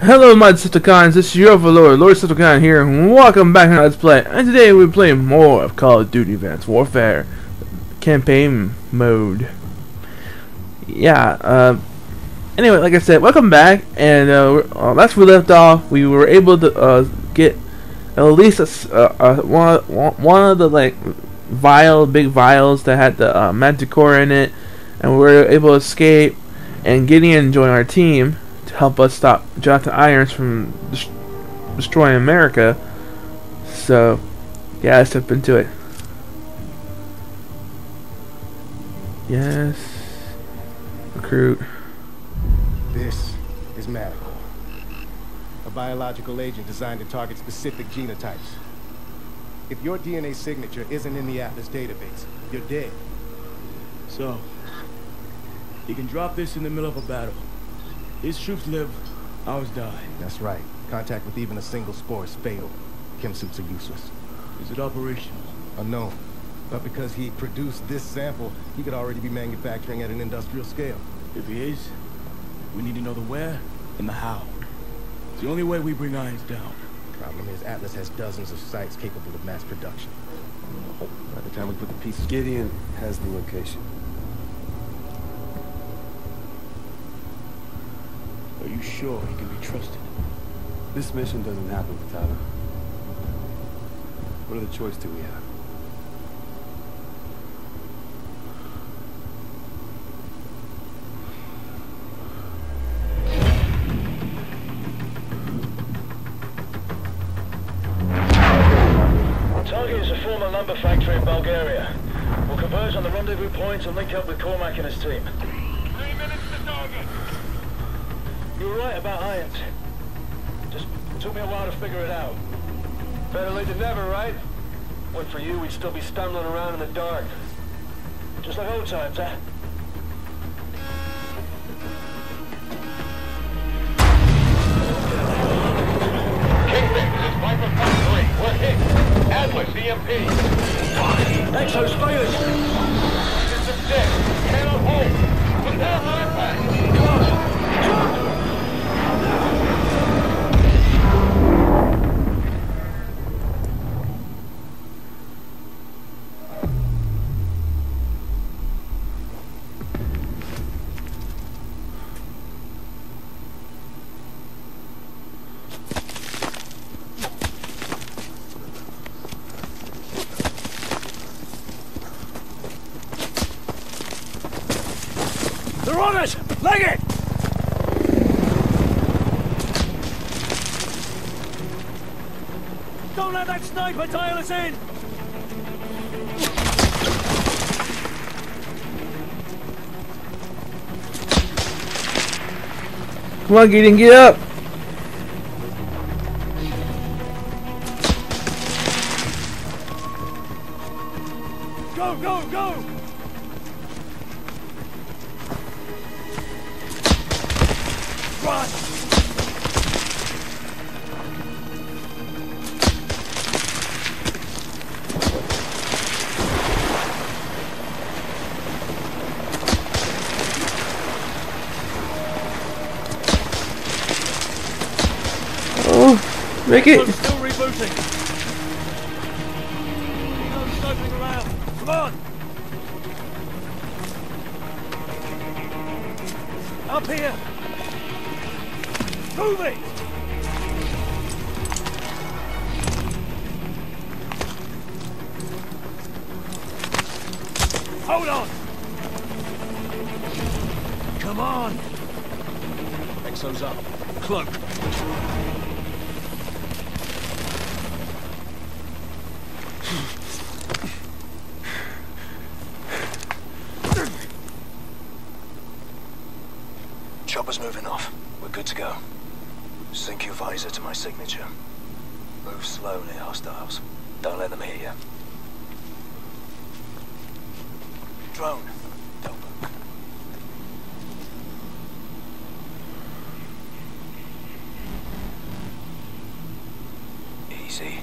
Hello, my Decepticons. This is your overlord, Lord Decepticon here, and welcome back to Let's Play. And today we're playing more of Call of Duty Advanced Warfare campaign mode. Yeah. Uh, anyway, like I said, welcome back. And uh, uh, last we left off, we were able to uh, get at least a, uh, one one of the like vial, big vials that had the uh, Manticore in it, and we were able to escape. And Gideon joined our team help us stop Jonathan Irons from dest destroying America. So, yeah, let's step into it. Yes. Recruit. This is Manticore. A biological agent designed to target specific genotypes. If your DNA signature isn't in the Atlas database, you're dead. So, you can drop this in the middle of a battle. His troops live, ours die. That's right. Contact with even a single spore is fatal. Chem suits are useless. Is it operational? Unknown. But because he produced this sample, he could already be manufacturing at an industrial scale. If he is, we need to know the where and the how. It's the only way we bring Irons down. Problem is, Atlas has dozens of sites capable of mass production. By the time we put the pieces... Gideon has the location. Are you sure he can be trusted? This mission doesn't happen without him. What other choice do we have? Target is a former lumber factory in Bulgaria. We'll converge on the rendezvous point and link up with Cormac and his team. Figure it out. Better late than never, right? Went for you, we'd still be stumbling around in the dark. Just like old times, huh? Sniper us in! Come on, Gideon, get up! It! I'm still rebooting. Keep on sniping around. Come on! Up here! Move it! Hold on! Come on! Exo's up. Cloak. Chopper's moving off. We're good to go. Sync your visor to my signature. Move slowly, hostiles. Don't let them hear you. Drone. Don't move. Easy.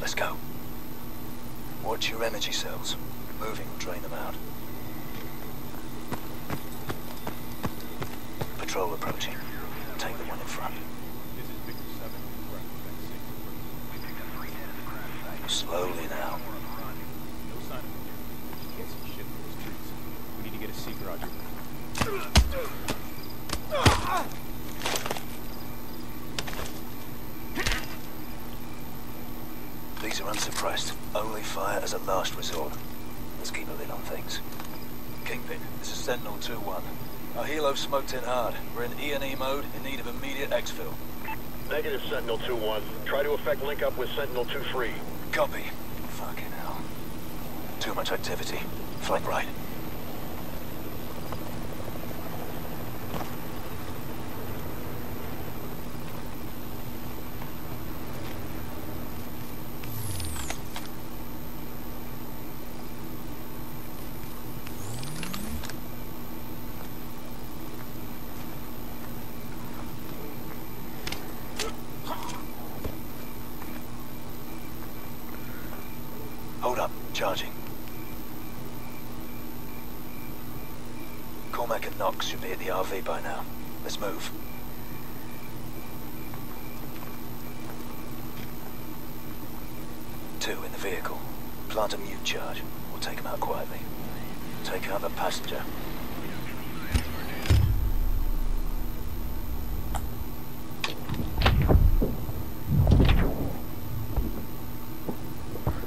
Let's go. Watch your energy cells. Moving will drain them out. Patrol approaching. Take the one in front. Slowly now. Can't see shit from the streets. We need to get a seeker out here. These are unsuppressed. Only fire as a last resort. Let's keep a lid on things. Kingpin, this is Sentinel 2-1. Our helo smoked in hard. We're in E&E mode, in need of immediate exfil. Negative, Sentinel 2-1. Try to effect link up with Sentinel 2-3. Copy. Fucking hell. Too much activity. Flank right. Hold up. Charging. Cormac and Knox should be at the RV by now. Let's move. Two in the vehicle. Plant a mute charge. We'll take them out quietly. Take out the passenger.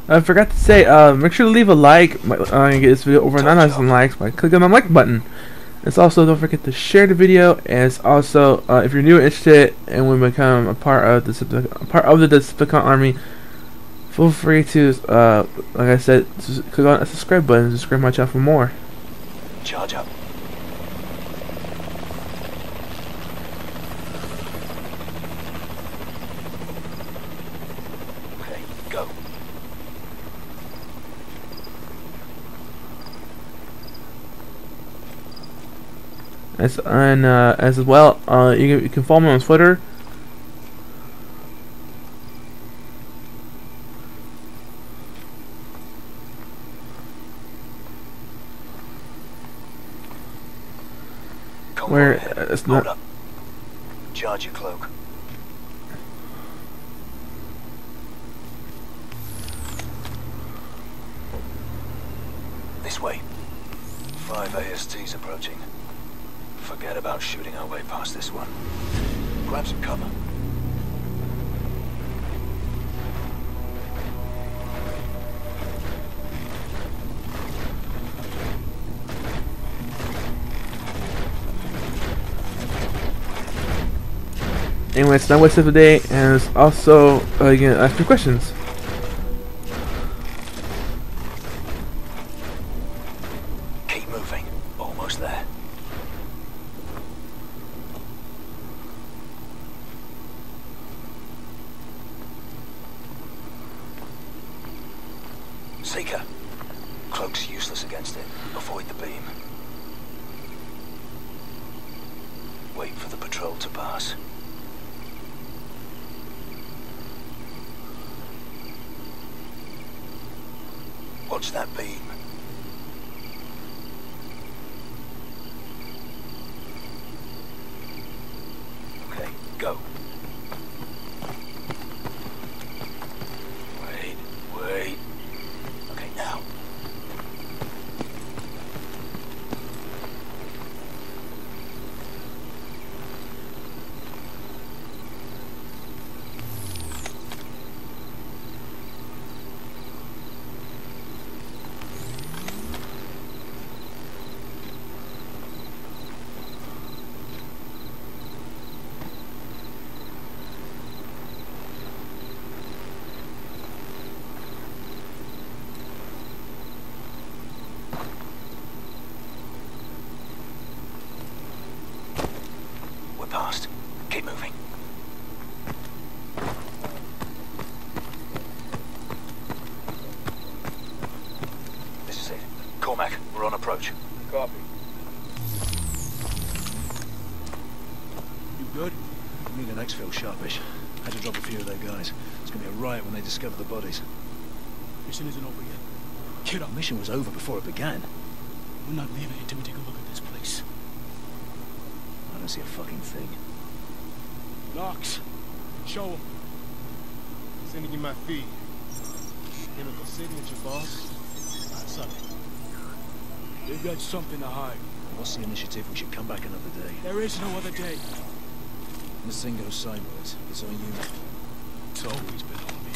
I forgot to say, uh, make sure to leave a like uh, and get this video over 9,000 likes by clicking on the like button. It's also don't forget to share the video. And it's also uh, if you're new interested and want to become a part of the a part of the Decepticon army, feel free to uh, like I said, click on the subscribe button. and Subscribe my channel for more. Charge up. Okay, go. As and uh, as well, uh, you, can, you can follow me on Twitter. Convoy Where, ahead. uh, it's not- up. Charge your cloak. This way. Five ASTs approaching. Forget about shooting our way past this one. Grab some cover. Anyway, it's not of the day, and also uh, you can ask your questions. Keep moving. Almost there. Seeker. Cloak's useless against it. Avoid the beam. Wait for the patrol to pass. Watch that beam. Okay, go. Wait, wait. Okay, now. We're past. Keep moving. This is it. Cormac, we're on approach. Copy. You good? Need an exfil sharpish. Had to drop a few of their guys. It's gonna be a riot when they discover the bodies. Mission isn't over yet. Kid Our up. mission was over before it began. We're not leaving until we take a look at this place. I don't see a fucking thing. Knox, show him. Sending you my feed. Chemical signature, boss. What's up? They've got something to hide. What's the initiative? We should come back another day. There is no other day. This thing goes sideways, it's on you. It's always been on me.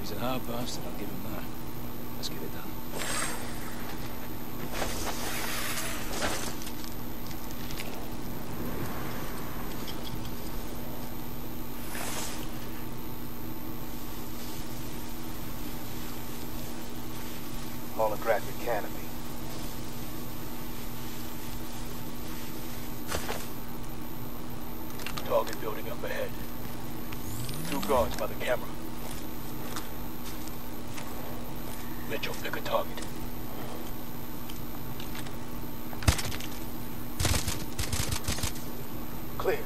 He's a hard bastard, I'll give him that. Let's get it done. Holographic canopy. Target building up ahead. Two guards by the camera. Mitchell, pick a target. Clear.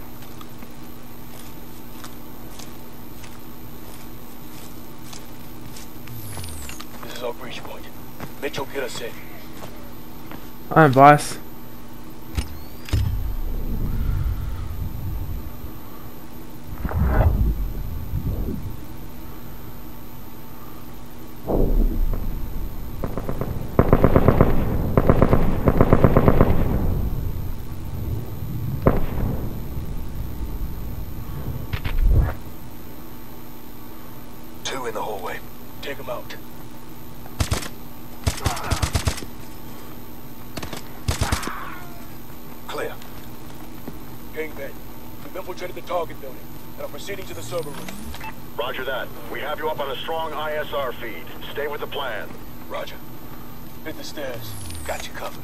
This is our breach point. Mitchell, get us in. I'm boss. Two in the hallway. Take them out. Clear. Kingpin, we've infiltrated the target building and are proceeding to the server room. Roger that. We have you up on a strong ISR feed. Stay with the plan. Roger. Hit the stairs. Got you covered.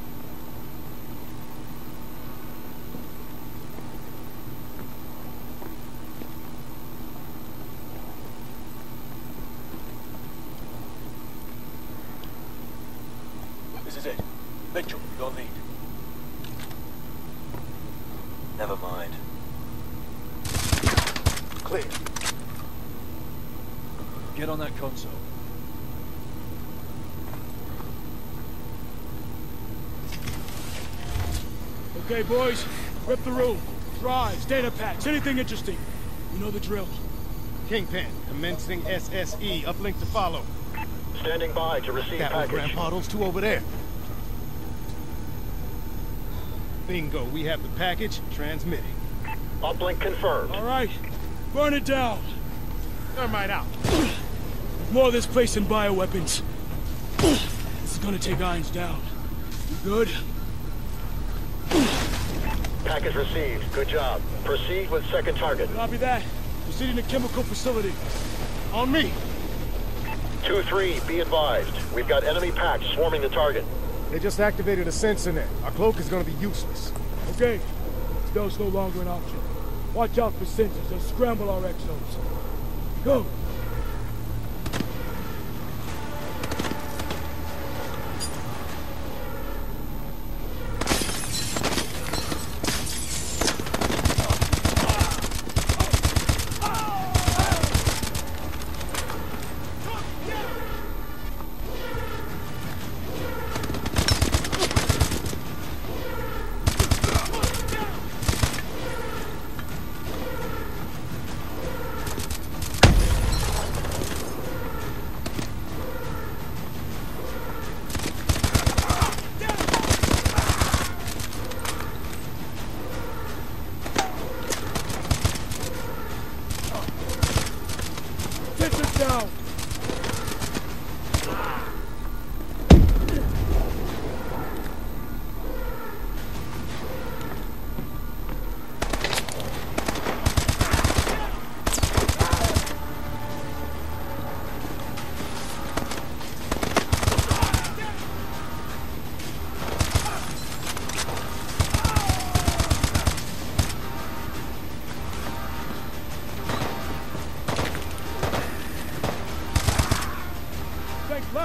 This is it. Mitchell, your lead. Never mind. Clear. Get on that console. Okay, boys. Rip the room. Drives, data packs, anything interesting. You know the drill. Kingpin, commencing SSE. Uplink to follow. Standing by to receive That package. Grandpa. Those two over there. Bingo. We have the package. Transmitting. Uplink confirmed. All right. Burn it down. Thermite out. More of this place than bioweapons. This is gonna take Irons down. You good? Package received. Good job. Proceed with second target. Copy that. Proceeding to chemical facility. On me. 2-3, be advised. We've got enemy packs swarming the target. They just activated a sensor net. Our cloak is gonna be useless. Okay. Stealth's no longer an option. Watch out for sensors. They'll scramble our exos. Go.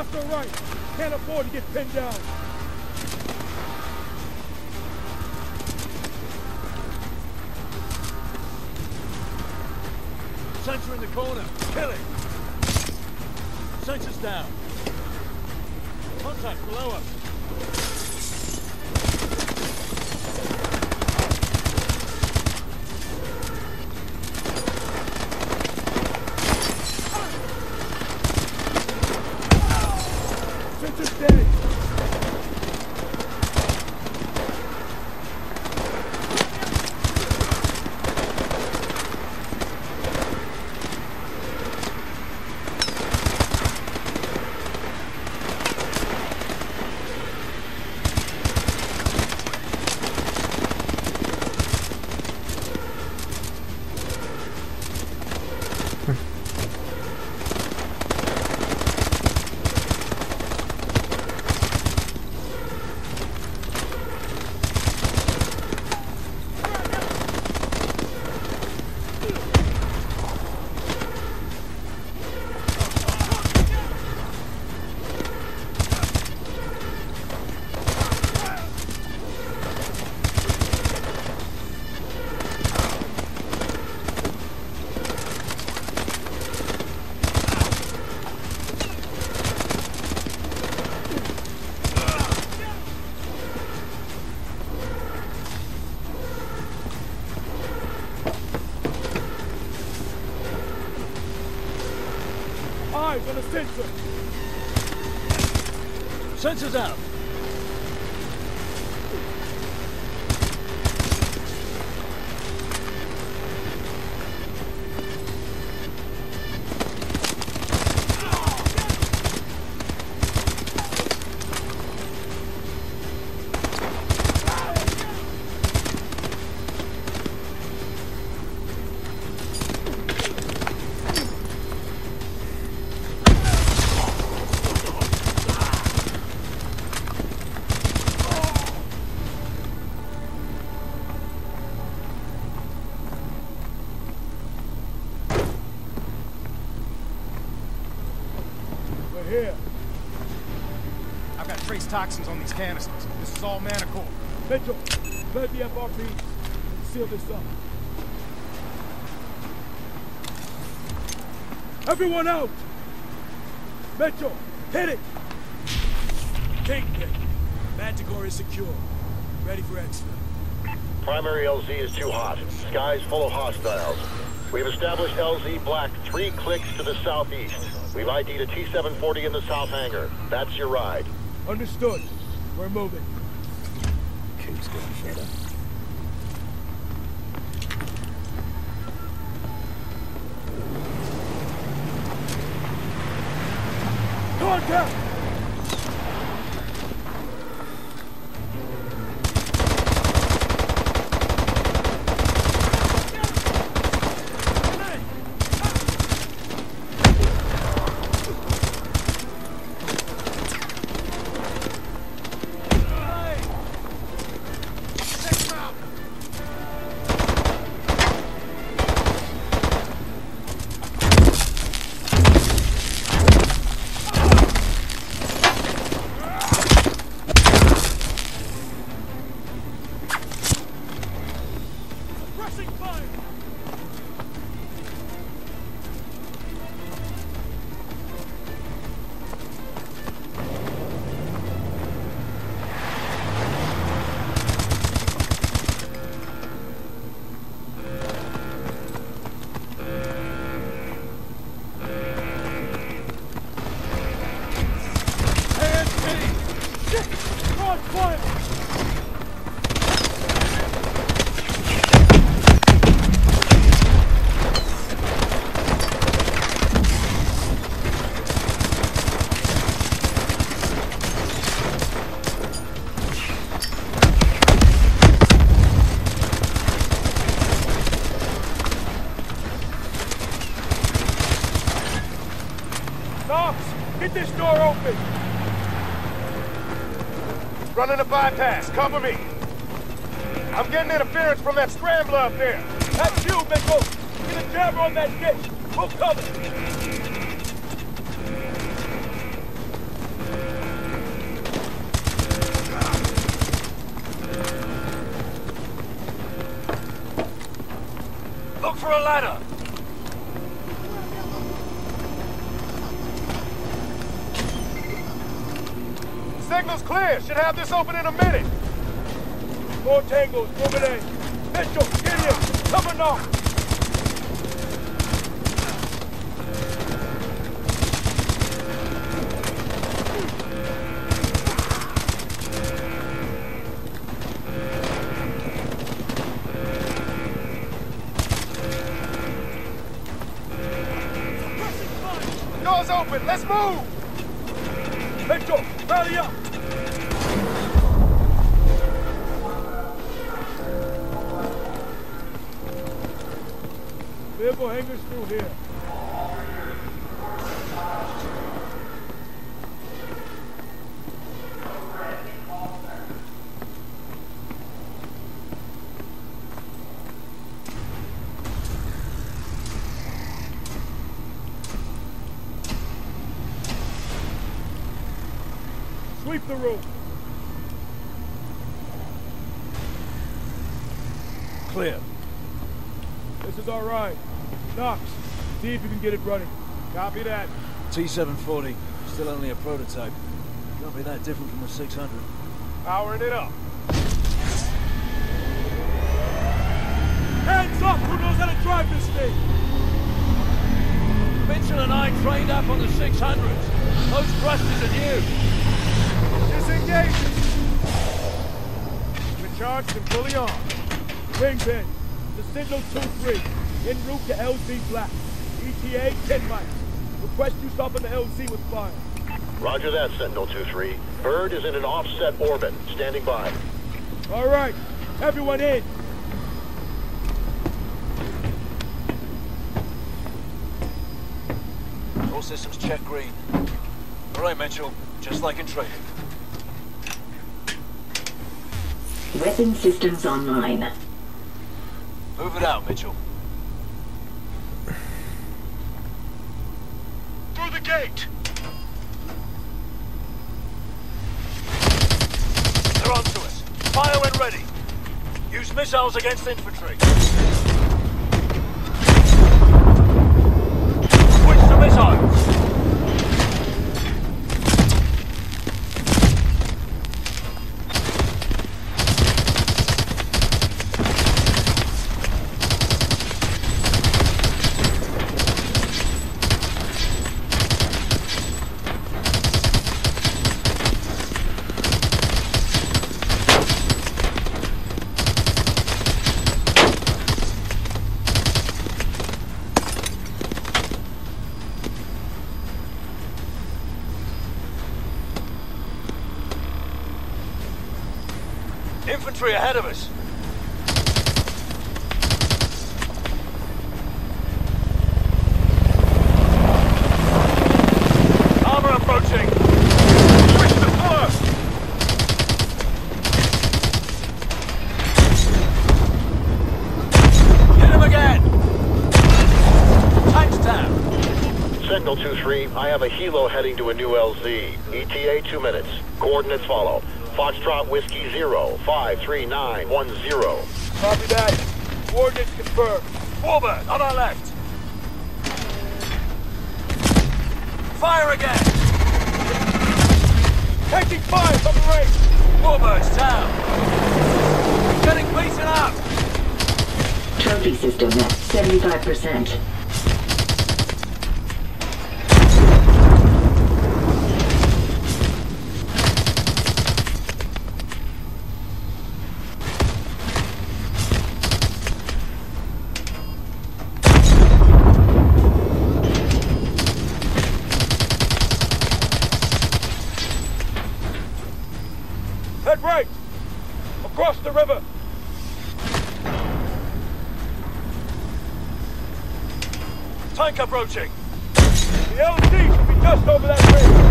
Left or right? Can't afford to get pinned down. Sensor in the corner. Kill it. Sensor's down. Contact below us. Sensor's dead. Eyes on the sensor. Sensor's out. Toxins on these canisters. This is all Manticore. Mitchell, let the FRP seal this up. Everyone out! Mitchell, hit it! Kingpin, Manticore is secure. Ready for exfil. Primary LZ is too hot. Sky's full of hostiles. We've established LZ Black three clicks to the southeast. We've ID'd a T-740 in the south hangar. That's your ride. Understood. We're moving. Keeps getting better. Contact! Get this door open! Running a bypass. Cover me. I'm getting interference from that scrambler up there. That's you, Mikko! Get a jab on that ditch! We'll cover! Should have this open in a minute. Tangos, moving in. Mitchell! Cover now! Door's open. Let's move. 不对 see if you can get it running. Copy that. T-740, still only a prototype. Can't be that different from the 600. Powering it up. Hands up! Who knows how to drive this thing? Mitchell and I trained up on the 600s. Those thrusters are new. Disengage. We're charged and fully armed. Kingpin, the signal 2-3, en route to LZ Black. ETA 10 miles. Request you stop in the LZ with fire. Roger that, Sentinel 2-3. Bird is in an offset orbit. Standing by. All right, everyone in. All systems check green. All right, Mitchell. Just like in training. Weapon systems online. Move it out, Mitchell. Through the gate! They're onto us. Fire when ready. Use missiles against infantry. Switch to missiles. Infantry ahead of us. Armor approaching. Switch to first. Hit him again. Tanks down. Sentinel 2-3, I have a helo heading to a new LZ. ETA two minutes. Coordinates follow. Foxtrot Whiskey 0, 53910. Copy that. Coordinates confirmed. Warbird, on our left. Fire again. Taking fire from the range. Warbird's down. Getting beaten up. Trophy system at 75%. Head right. Across the river. Tank approaching. The LZ should be just over that ridge.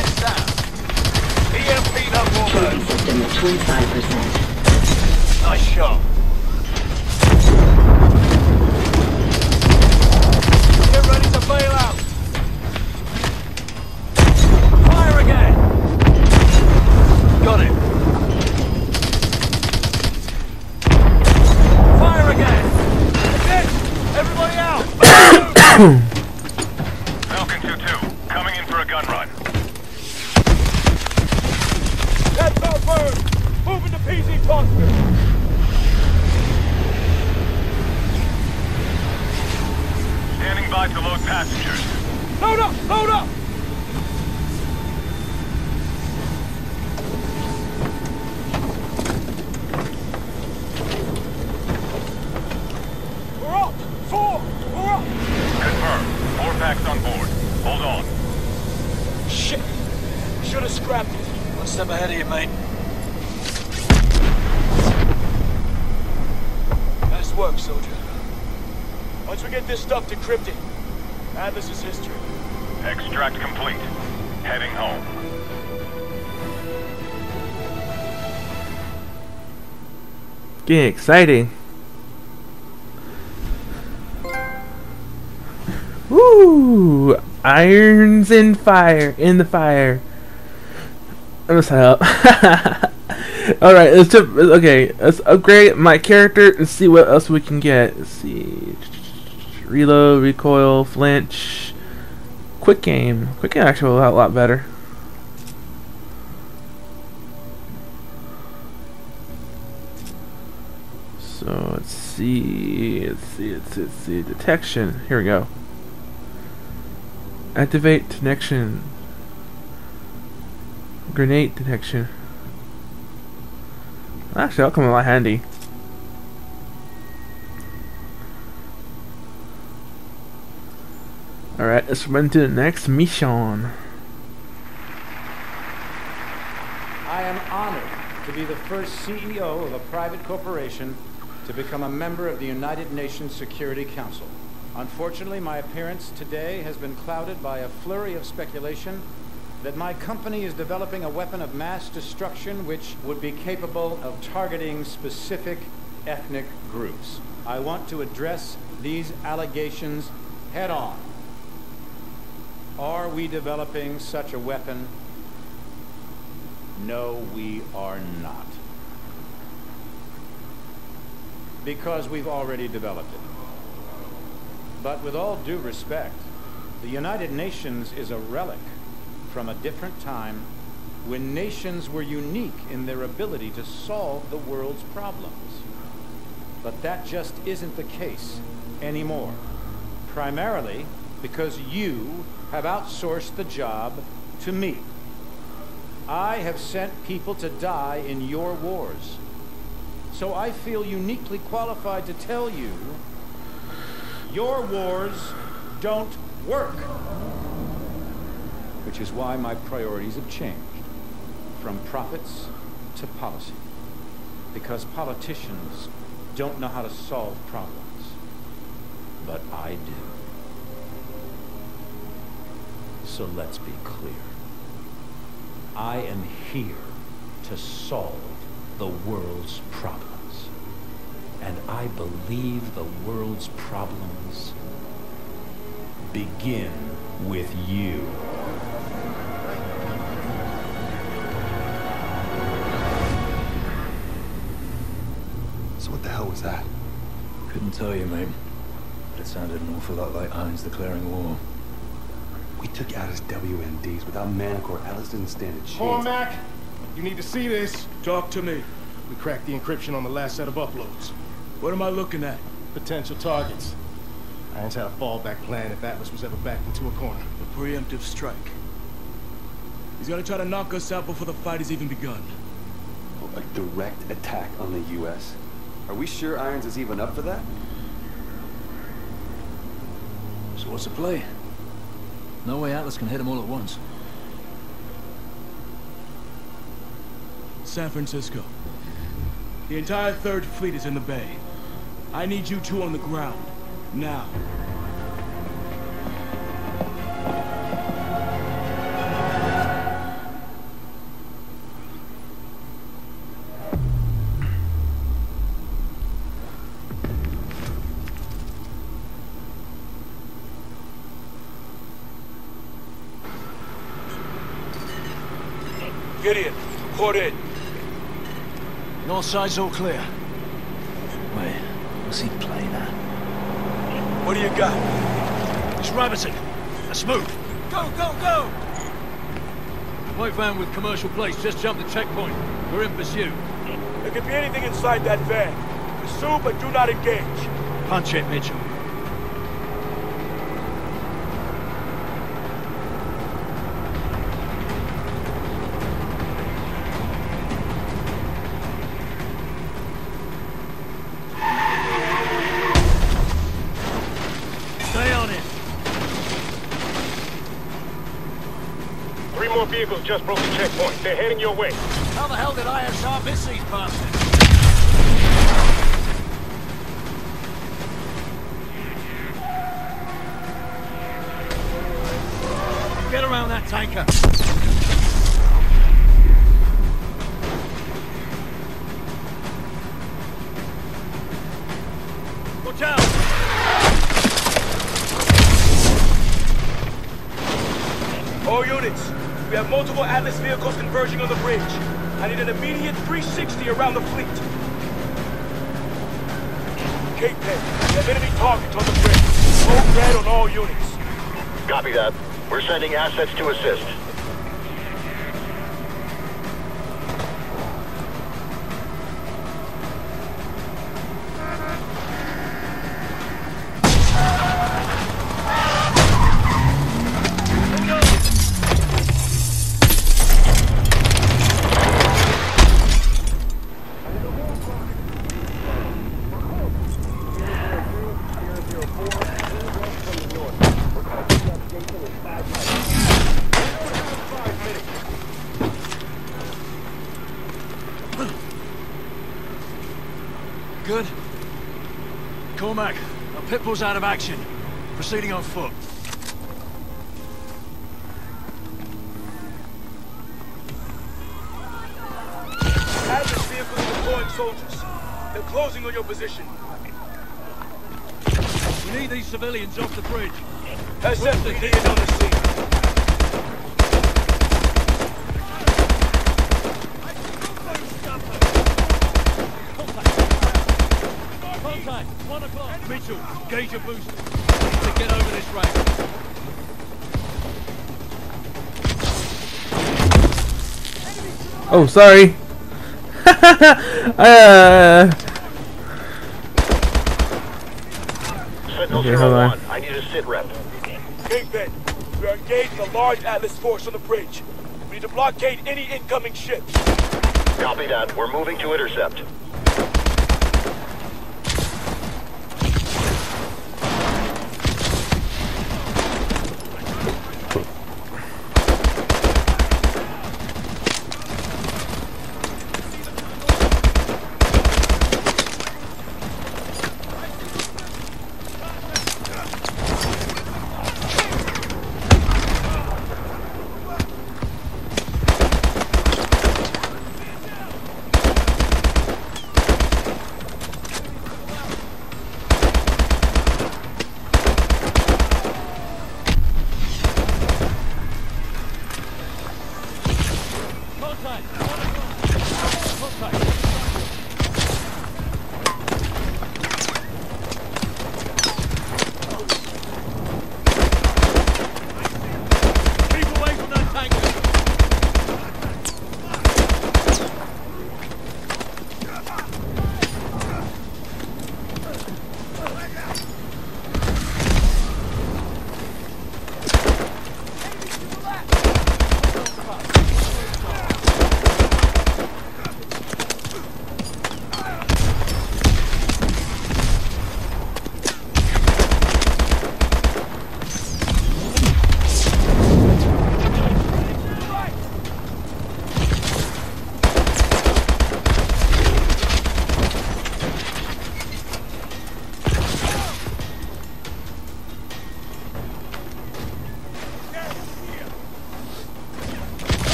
Tanks down. EMP no Trophy warbird. system at 25%. Nice shot. Get ready to bail out. Fire again. Got it. Fire again. That's it. Everybody out. Getting exciting. Woo! Irons in fire, in the fire. Let's help. All right, let's jump. Okay, let's upgrade my character and see what else we can get. Let's see. Reload, recoil, flinch, quick aim. Quick aim actually a lot, lot better. See, let's see, let's see, let's see. Detection. Here we go. Activate connection. Grenade detection. Actually, that'll come in lot handy. Alright, let's run to the next mission. I am honored to be the first CEO of a private corporation to become a member of the United Nations Security Council. Unfortunately, my appearance today has been clouded by a flurry of speculation that my company is developing a weapon of mass destruction which would be capable of targeting specific ethnic groups. I want to address these allegations head on. Are we developing such a weapon? No, we are not. Because we've already developed it. But with all due respect, the United Nations is a relic from a different time when nations were unique in their ability to solve the world's problems. But that just isn't the case anymore. Primarily because you have outsourced the job to me. I have sent people to die in your wars. So I feel uniquely qualified to tell you your wars don't work. Which is why my priorities have changed from profits to policy. Because politicians don't know how to solve problems. But I do. So let's be clear. I am here to solve the world's problems. And I believe the world's problems begin with you. So what the hell was that? Couldn't tell you, mate. But it sounded an awful lot like Irons declaring war. We took out his WMDs without Manticore. Atlas didn't stand a chance. Cormac, you need to see this. Talk to me. We cracked the encryption on the last set of uploads. What am I looking at? Potential targets. Irons had a fallback plan if Atlas was ever backed into a corner. A preemptive strike. He's gonna try to knock us out before the fight has even begun. A direct attack on the U.S. Are we sure Irons is even up for that? So what's the play? No way Atlas can hit them all at once. San Francisco. The entire Third Fleet is in the bay. I need you two on the ground. Now. Gideon, report in. North side's all clear. What do you got? It's Rabbiting. Let's move. Go, go, go! White van with commercial plates just jumped the checkpoint. We're in pursuit. There could be anything inside that van. Pursue, but do not engage. Punch it, Mitchell. Just broke the checkpoint. They're heading your way. How the hell did ISR miss these bastards? Sending assets to assist. Out of action. Proceeding on foot. Oh, sorry. uh, Sentinel Okay, hold on. I need a sit rep. Kingpin, we are engaged in a large Atlas force on the bridge. We need to blockade any incoming ships. Copy that. We're moving to intercept.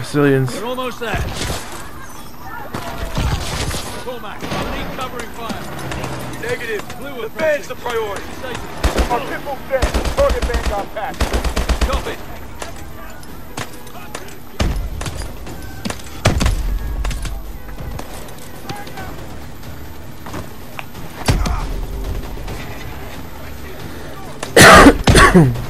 Of. Civilians. We're almost there. Cormack, I need covering fire. Negative. Blue the van's the priority. Station. Our pitbull van, target van got packed. Copy. Friendly's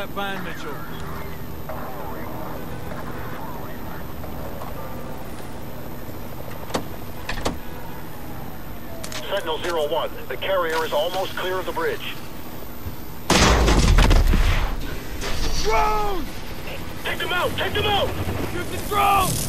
that van, Mitchell. Sentinel 01, the carrier is almost clear of the bridge. Drone! Take them out! Take them out! Shoot the drone!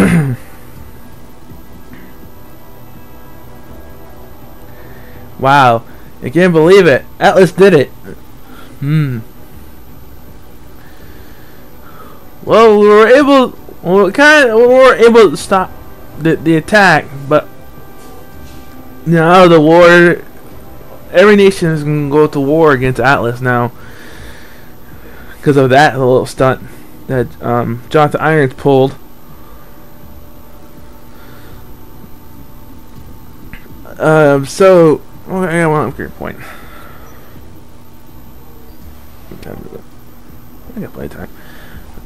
wow. I can't believe it. Atlas did it. Hmm. Well, we were able. Well, kind of, we were able to stop the the attack, but now the war. Every nation is gonna go to war against Atlas now because of that little stunt that um, Jonathan Irons pulled. Um, so, I got one upgrade point. I got plenty of time.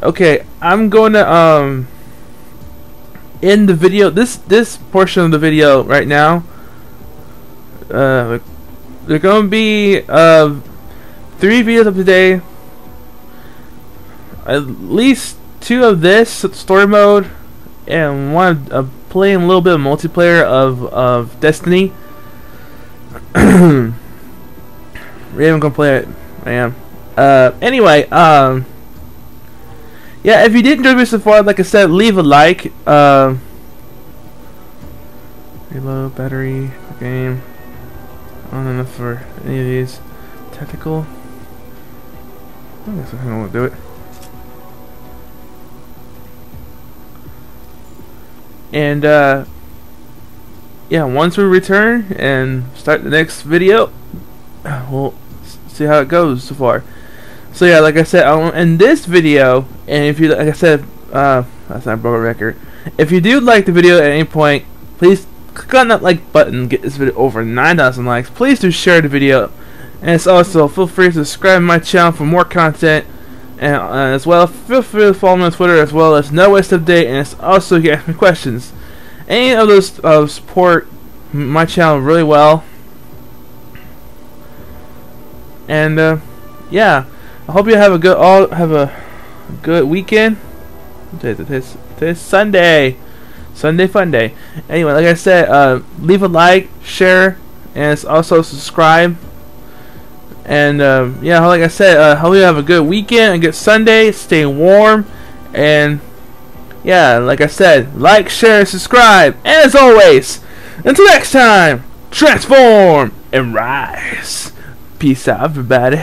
Okay, I'm going to um end the video. This this portion of the video right now. Uh, they're going to be uh three videos of today. At least two of this story mode, and one of playing a little bit of multiplayer of of Destiny. am gonna play it. I am. Uh, anyway, um, yeah, if you did enjoy this so far, like I said, leave a like. Uh, reload battery game. I don't know for any of these technical. I guess I will do it. And uh, yeah, once we return and start the next video, we'll see how it goes so far. So yeah, like I said, I'll end this video, and if you, like I said, uh, that's not a broken record. If you do like the video at any point, please click on that like button, get this video over 9,000 likes. Please do share the video, and it's also feel free to subscribe to my channel for more content, and uh, as well feel free to follow me on Twitter as well as No Waste Update, and it's also you can ask me questions. Any of those uh, support my channel really well, and uh, yeah. I hope you have a good all have a good weekend. Today's, today's, today's Sunday. Sunday fun day. Anyway, like I said, uh, leave a like, share, and also subscribe. And uh, yeah, like I said, uh, hope you have a good weekend, a good Sunday. Stay warm, and yeah, like I said, like, share, subscribe, and as always, until next time, transform and rise. Peace out, everybody.